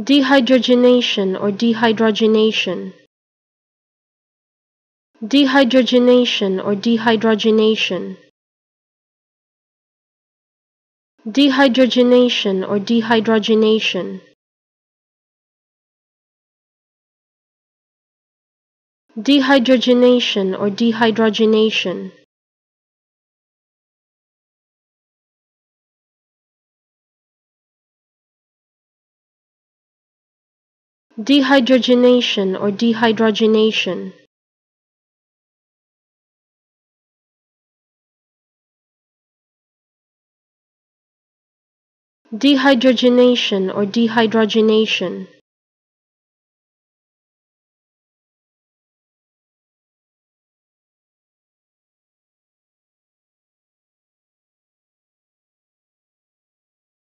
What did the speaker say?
dehydrogenation or dehydrogenation. Dehydrogenation or dehydrogenation. Dehydrogenation or dehydrogenation. Dehydrogenation or dehydrogenation dehydrogenation or dehydrogenation. Dehydrogenation or dehydrogenation